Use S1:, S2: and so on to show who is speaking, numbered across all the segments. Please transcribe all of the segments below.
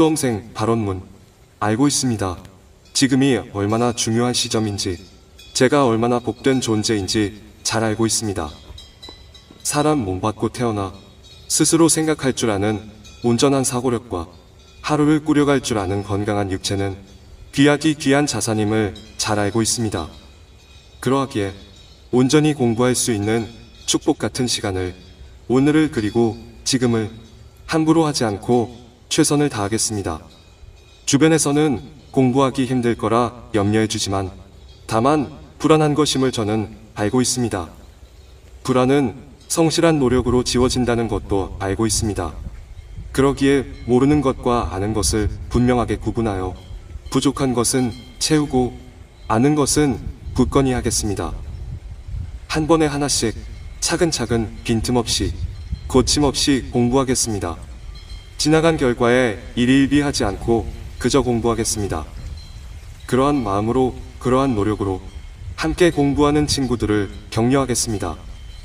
S1: 수험생 발언문 알고 있습니다. 지금이 얼마나 중요한 시점인지 제가 얼마나 복된 존재인지 잘 알고 있습니다. 사람 몸 받고 태어나 스스로 생각할 줄 아는 온전한 사고력과 하루를 꾸려갈 줄 아는 건강한 육체는 귀하디 귀한 자산임을 잘 알고 있습니다. 그러하기에 온전히 공부할 수 있는 축복 같은 시간을 오늘을 그리고 지금을 함부로 하지 않고 최선을 다하겠습니다. 주변에서는 공부하기 힘들 거라 염려해 주지만 다만 불안한 것임을 저는 알고 있습니다. 불안은 성실한 노력으로 지워진다는 것도 알고 있습니다. 그러기에 모르는 것과 아는 것을 분명하게 구분하여 부족한 것은 채우고 아는 것은 굳건히 하겠습니다. 한 번에 하나씩 차근차근 빈틈없이 거침없이 공부하겠습니다. 지나간 결과에 일일비하지 않고 그저 공부하겠습니다. 그러한 마음으로 그러한 노력으로 함께 공부하는 친구들을 격려하겠습니다.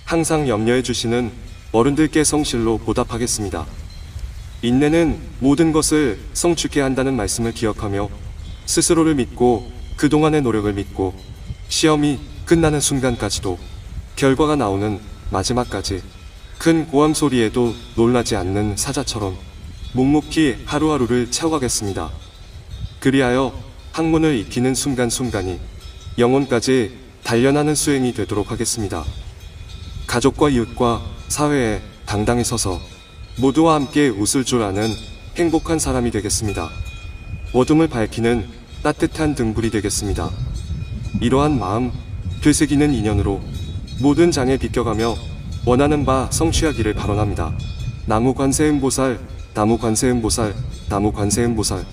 S1: 항상 염려해 주시는 어른들께 성실로 보답하겠습니다. 인내는 모든 것을 성취케 한다는 말씀을 기억하며 스스로를 믿고 그동안의 노력을 믿고 시험이 끝나는 순간까지도 결과가 나오는 마지막까지 큰 고함 소리에도 놀라지 않는 사자처럼 묵묵히 하루하루를 채워가겠습니다. 그리하여 학문을 익히는 순간순간이 영혼까지 단련하는 수행이 되도록 하겠습니다. 가족과 이웃과 사회에 당당히 서서 모두와 함께 웃을 줄 아는 행복한 사람이 되겠습니다. 어둠을 밝히는 따뜻한 등불이 되겠습니다. 이러한 마음, 되새기는 인연으로 모든 장에 비껴가며 원하는 바 성취하기를 발언합니다. 나무 관세음보살, 나무 관세음보살, 나무 관세음보살.